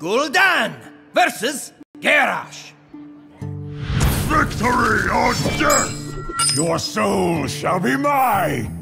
Gul'dan versus Garrosh. Victory or death! Your soul shall be mine!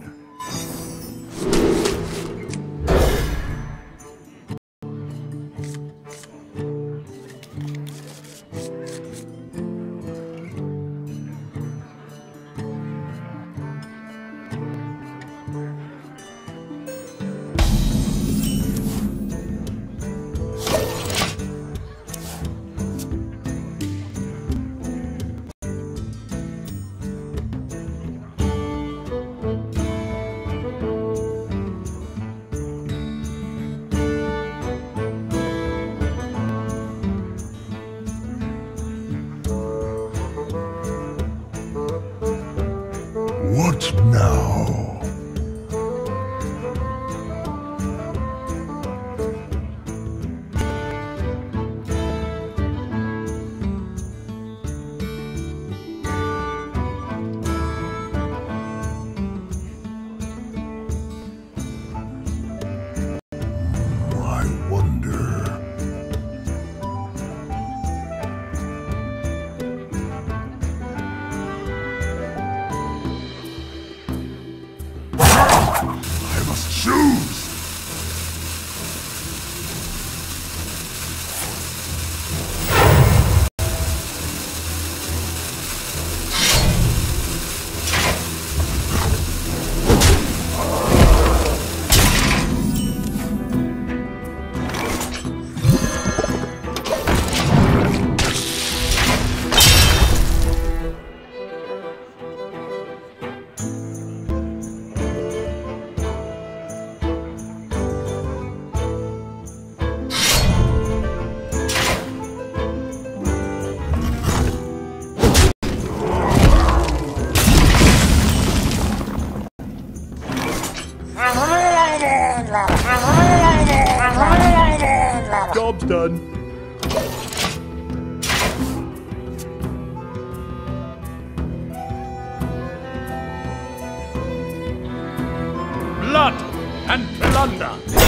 Job's done. Blood and plunder!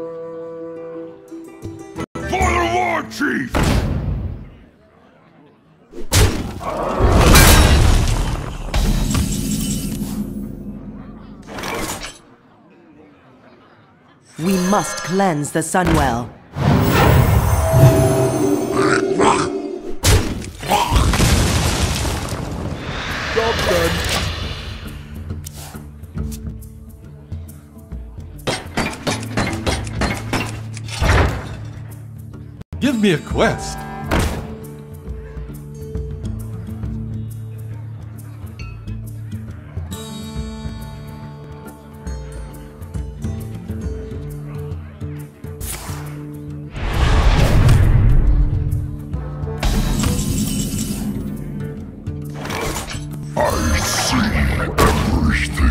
chief! We must cleanse the Sunwell. Give me a quest.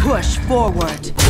Push forward.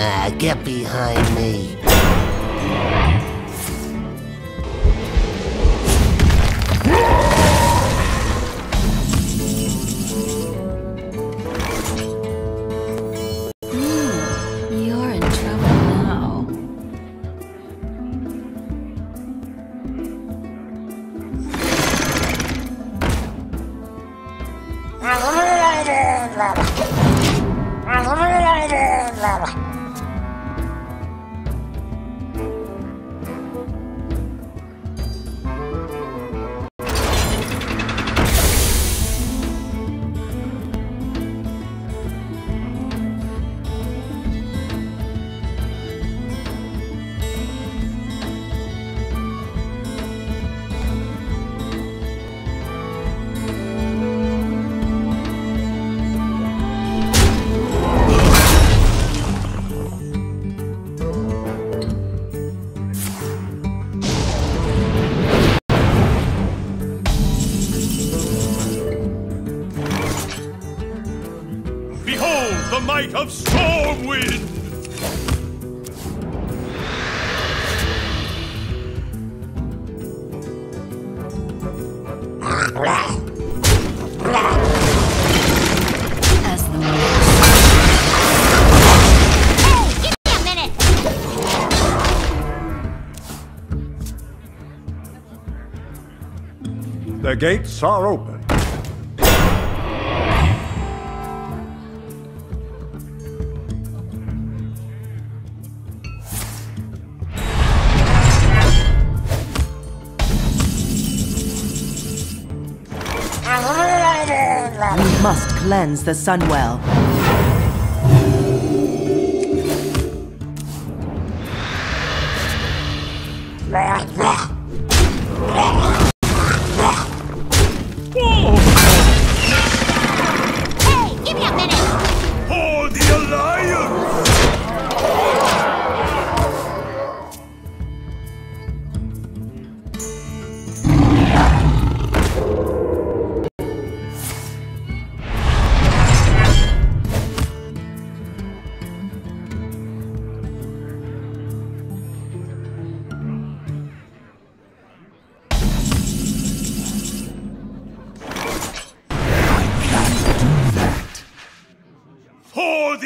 Ah, get behind me. You're in trouble Might of Stormwind! As the Hey, give me a minute! The gates are open. Must cleanse the Sunwell. Hey,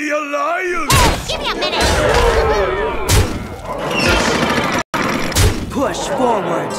the Alliance! Hey, give me a minute! Push forward!